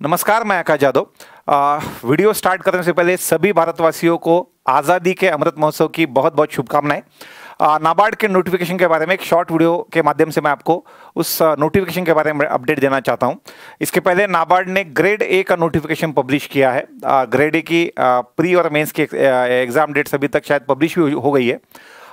नमस्कार, मैं आकाश Jadav. Video start करने से पहले सभी भारतवासियों को आज़ादी के अमृत महोत्सव की बहुत बहुत शुभकामनाएँ नाबार्ड के नोटिफिकेशन के बारे में एक शॉर्ट वीडियो के माध्यम से मैं आपको उस नोटिफिकेशन के बारे में अपडेट देना चाहता हूँ। इसके पहले नाबार्ड ने ग्रेड ए का नोटिफिकेशन पब्लिश किया है। ग्रेड ए की प्री और मेंस की एग्ज़ाम डेट्स अभी तक शायद पब्लिश भी हो गई है।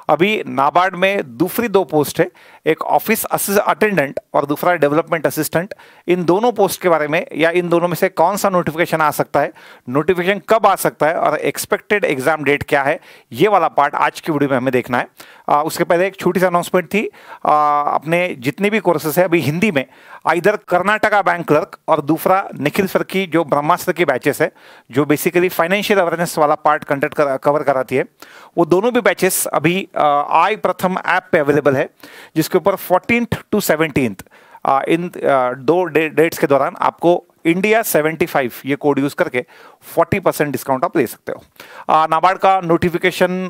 अभी नाबार्ड में दूसरी दो पोस्ट है एक ऑफ़िस अटेंडेंट और दूसरा डेवलपमेंट असिस्टेंट। इन दोनों पोस्ट के बारे में या इन दोनों में से कौन सा नोटिफिकेशन आ सकता है नोटिफिकेशन कब आ सकता है और एक्सपेक्टेड एग्ज़ाम डेट क्या है ये वाला पार्ट आज की वीडियो में हमें देखना है। आ, उसके पहले एक छोटी सी अनाउंसमेंट थी आ, अपने जितने भी कोर्सेस है अभी हिंदी में इधर कर्नाटका बैंक क्लर्क और दूसरा निखिल सर की जो ब्रह्मास्त्र की बैचेस है जो बेसिकली फाइनेंशियल अवेयरनेस वाला पार्ट कंडक्ट कर, कवर कराती है वो दोनों भी बैचेस अभी आई प्रथम ऐप पे अवेलेबल है, जिसके ऊपर फोर्टीन टू सेवनटीन इन दो डेट्स के दौरान आपको इंडिया 75 ये कोड यूज़ करके 40 परसेंट डिस्काउंट आप ले सकते हो। नाबार्ड का नोटिफिकेशन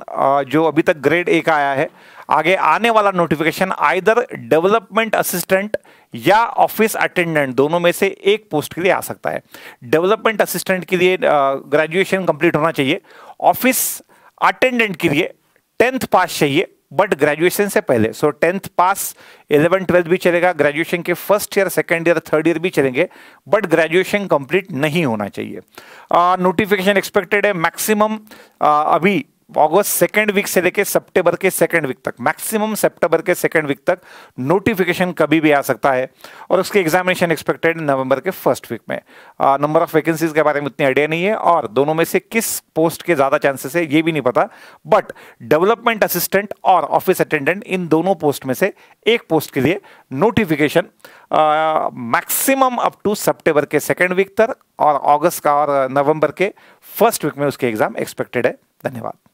जो अभी तक ग्रेड ए का आया है, आगे आने वाला नोटिफिकेशन आइदर डेवलपमेंट असिस्टेंट या ऑफ़िस अटेंडेंट दोनों में से एक पोस्ट के लिए आ सकता है। डेवलपमेंट असिस्टेंट के लिए ग्रेजुएशन कंप्लीट होना चाहिए। ऑफ़िस अटेंडेंट के लिए टेंथ पास चाहिए बट ग्रेजुएशन से पहले। So tenth pass eleven twelfth भी चलेगा ग्रेजुएशन के first year second year third year भी चलेंगे बट ग्रेजुएशन कंप्लीट नहीं होना चाहिए। नोटिफिकेशन एक्सपेक्टेड है मैक्सिमम अभी अगस्त सेकेंड वीक से लेके सितंबर के सेकेंड वीक तक मैक्सिमम सितंबर के सेकेंड वीक तक नोटिफिकेशन कभी भी आ सकता है और उसके एग्जामिनेशन एक्सपेक्टेड नवंबर के फ़र्स्ट वीक में। नंबर ऑफ़ वैकेंसीज के बारे में उतनी आइडिया नहीं है और दोनों में से किस पोस्ट के ज़्यादा चांसेस है ये भी नहीं पता। बट डेवलपमेंट असिस्टेंट और ऑफ़िस अटेंडेंट इन दोनों पोस्ट में से एक पोस्ट के लिए नोटिफिकेशन मैक्सिमम अप टू सितंबर के सेकेंड वीक तक और अगस्त का और नवंबर के फ़र्स्ट वीक में उसके एग्ज़ाम एक्सपेक्टेड है। धन्यवाद।